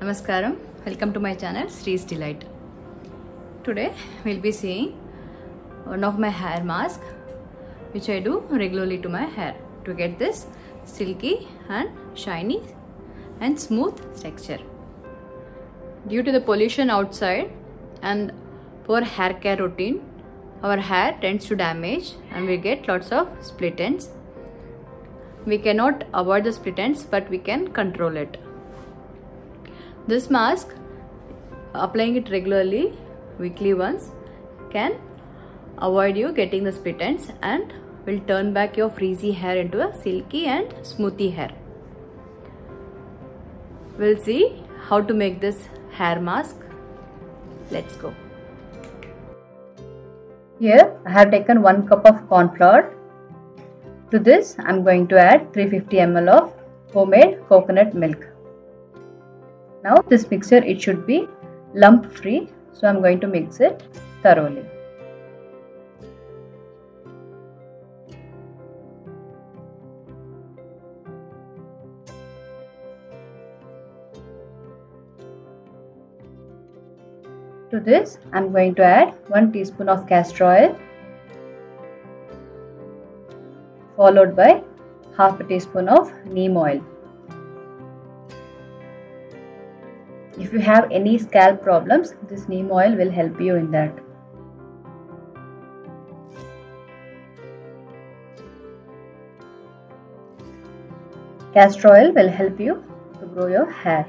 Namaskaram. Welcome to my channel Sri's Delight. Today we'll be seeing one of my hair mask which I do regularly to my hair to get this silky and shiny and smooth texture. Due to the pollution outside and poor hair care routine, our hair tends to damage and we get lots of split ends. We cannot avoid the split ends but we can control it. This mask, applying it regularly, weekly once, can avoid you getting the split ends and will turn back your frizzy hair into a silky and smoothy hair. We'll see how to make this hair mask. Let's go. Here I have taken 1 cup of corn flour. To this I am going to add 350 ml of homemade coconut milk. Now this mixture it should be lump free so I am going to mix it thoroughly. To this I am going to add 1 teaspoon of castor oil followed by half a teaspoon of neem oil. If you have any scalp problems, this neem oil will help you in that. Castor oil will help you to grow your hair.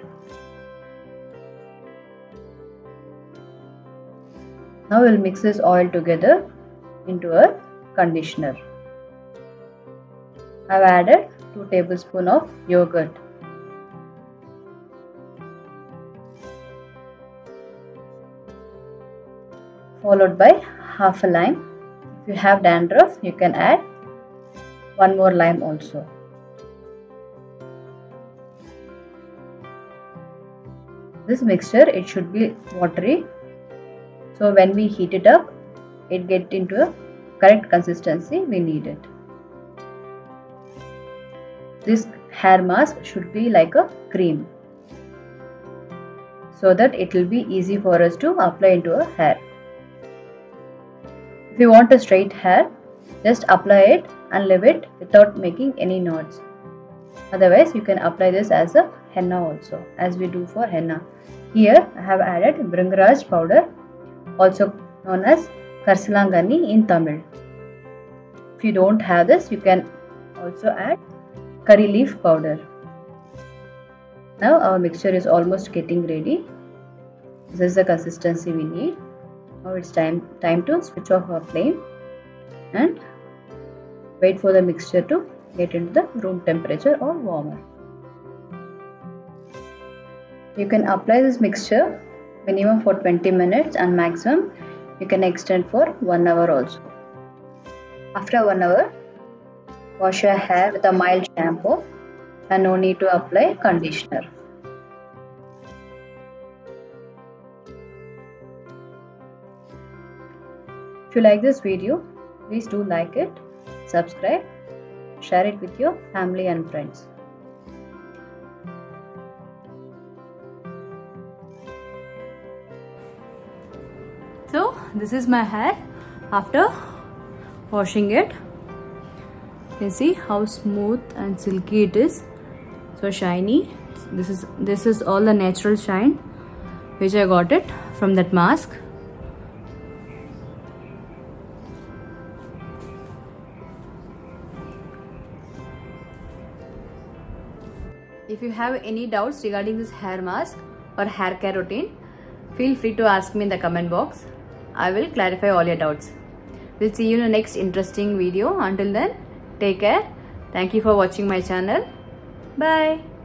Now we'll mix this oil together into a conditioner. I've added 2 tablespoons of yogurt. Followed by half a lime. If you have dandruff, you can add one more lime also. This mixture, it should be watery. So when we heat it up, it get into a correct consistency we need it. This hair mask should be like a cream so that it will be easy for us to apply into a hair. If you want a straight hair, just apply it and leave it without making any knots. Otherwise, you can apply this as a henna also as we do for henna. Here I have added Bhringraj powder also known as Karsalangani in Tamil. If you don't have this, you can also add curry leaf powder. Now our mixture is almost getting ready. This is the consistency we need. Now it's time, time to switch off our flame and wait for the mixture to get into the room temperature or warmer. You can apply this mixture minimum for 20 minutes and maximum you can extend for 1 hour also. After 1 hour, wash your hair with a mild shampoo and no need to apply conditioner. You like this video, please do like it, subscribe, share it with your family and friends. So this is my hair after washing it. You can see how smooth and silky it is. So shiny. This is this is all the natural shine which I got it from that mask. If you have any doubts regarding this hair mask or hair care routine, feel free to ask me in the comment box. I will clarify all your doubts. We'll see you in the next interesting video. Until then, take care. Thank you for watching my channel. Bye.